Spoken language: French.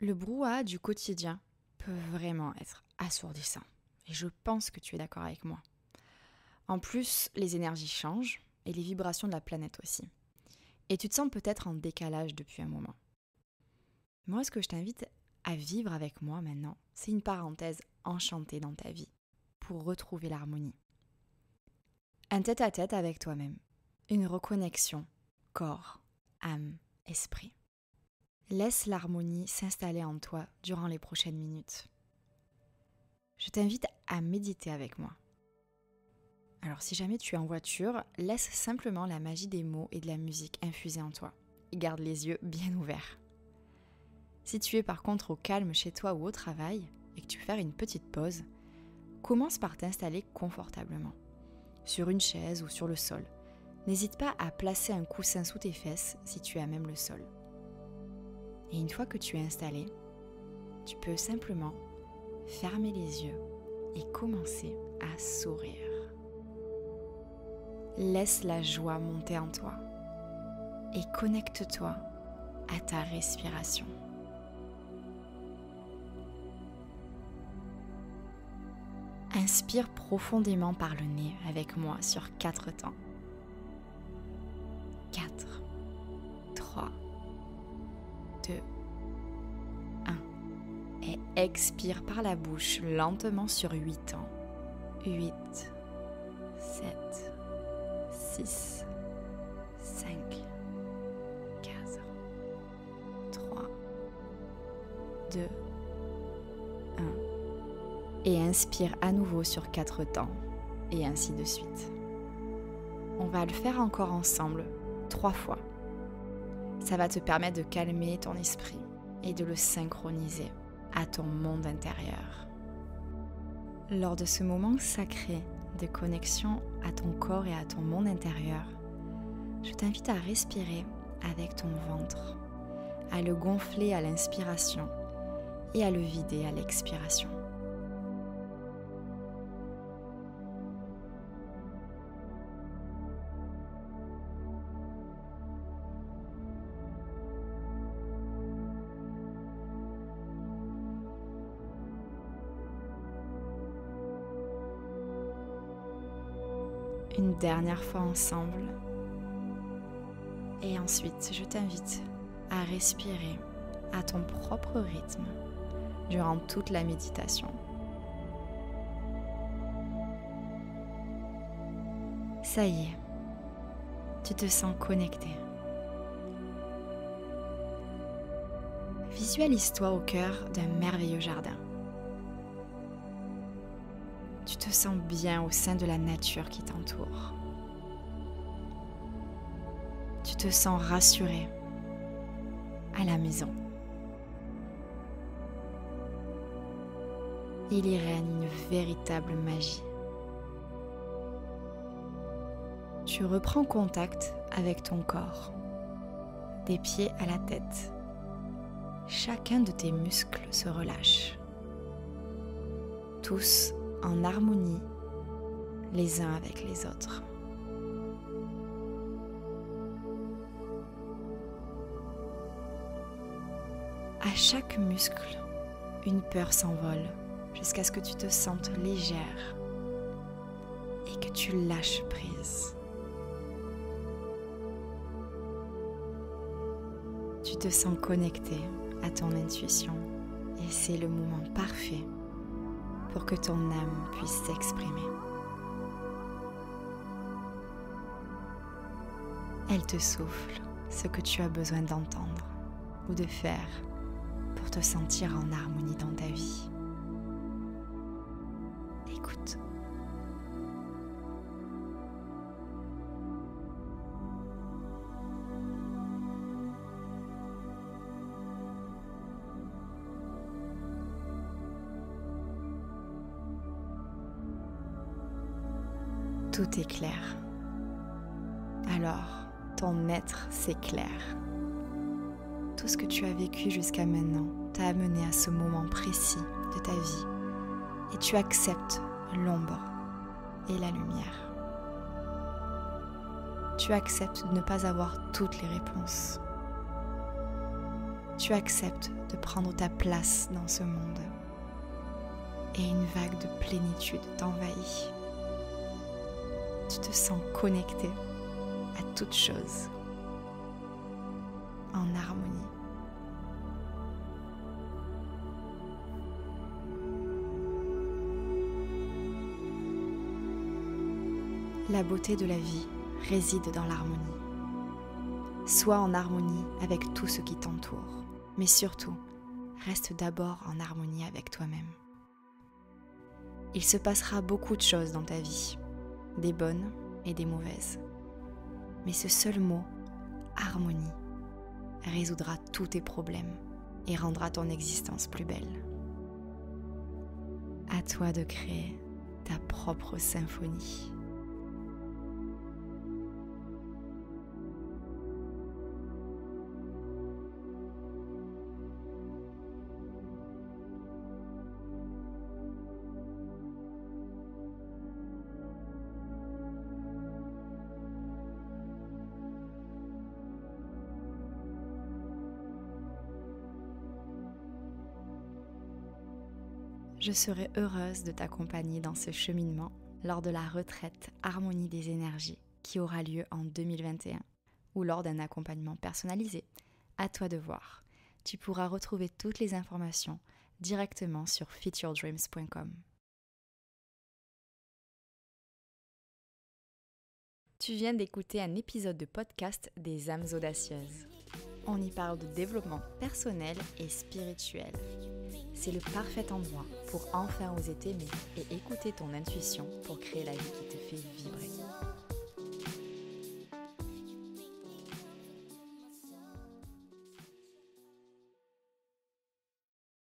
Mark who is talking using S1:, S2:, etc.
S1: Le brouhaha du quotidien peut vraiment être assourdissant. Et je pense que tu es d'accord avec moi. En plus, les énergies changent et les vibrations de la planète aussi. Et tu te sens peut-être en décalage depuis un moment. Moi, ce que je t'invite à vivre avec moi maintenant, c'est une parenthèse enchantée dans ta vie pour retrouver l'harmonie. Un tête-à-tête avec toi-même, une reconnexion, corps, âme, esprit. Laisse l'harmonie s'installer en toi durant les prochaines minutes. Je t'invite à méditer avec moi. Alors si jamais tu es en voiture, laisse simplement la magie des mots et de la musique infuser en toi. Et garde les yeux bien ouverts. Si tu es par contre au calme chez toi ou au travail et que tu veux faire une petite pause, commence par t'installer confortablement, sur une chaise ou sur le sol. N'hésite pas à placer un coussin sous tes fesses si tu as même le sol. Et une fois que tu es installé, tu peux simplement fermer les yeux et commencer à sourire. Laisse la joie monter en toi et connecte-toi à ta respiration. Inspire profondément par le nez avec moi sur quatre temps. Expire par la bouche lentement sur 8 ans. 8, 7, 6, 5, 4, 3, 2, 1. Et inspire à nouveau sur 4 temps. Et ainsi de suite. On va le faire encore ensemble, trois fois. Ça va te permettre de calmer ton esprit et de le synchroniser à ton monde intérieur. Lors de ce moment sacré de connexion à ton corps et à ton monde intérieur, je t'invite à respirer avec ton ventre, à le gonfler à l'inspiration et à le vider à l'expiration. Une dernière fois ensemble. Et ensuite, je t'invite à respirer à ton propre rythme durant toute la méditation. Ça y est, tu te sens connecté. Visualise-toi au cœur d'un merveilleux jardin. Tu te sens bien au sein de la nature qui t'entoure. Tu te sens rassuré à la maison. Il y règne une véritable magie. Tu reprends contact avec ton corps, des pieds à la tête. Chacun de tes muscles se relâche. Tous en harmonie les uns avec les autres. À chaque muscle, une peur s'envole jusqu'à ce que tu te sentes légère et que tu lâches prise. Tu te sens connecté à ton intuition et c'est le moment parfait pour que ton âme puisse s'exprimer. Elle te souffle ce que tu as besoin d'entendre ou de faire pour te sentir en harmonie dans ta vie. Tout est clair. Alors, ton être s'éclaire. Tout ce que tu as vécu jusqu'à maintenant t'a amené à ce moment précis de ta vie et tu acceptes l'ombre et la lumière. Tu acceptes de ne pas avoir toutes les réponses. tu acceptes de prendre ta place dans ce monde et une vague de plénitude t'envahit. Tu te sens connecté à toute chose en harmonie. La beauté de la vie réside dans l'harmonie. Sois en harmonie avec tout ce qui t'entoure, mais surtout, reste d'abord en harmonie avec toi-même. Il se passera beaucoup de choses dans ta vie, des bonnes et des mauvaises. Mais ce seul mot, harmonie, résoudra tous tes problèmes et rendra ton existence plus belle. À toi de créer ta propre symphonie. Je serai heureuse de t'accompagner dans ce cheminement lors de la retraite Harmonie des énergies qui aura lieu en 2021 ou lors d'un accompagnement personnalisé. À toi de voir. Tu pourras retrouver toutes les informations directement sur fityourdreams.com. Tu viens d'écouter un épisode de podcast des âmes audacieuses. On y parle de développement personnel et spirituel c'est le parfait endroit pour enfin oser t'aimer et écouter ton intuition pour créer la vie qui te fait vibrer.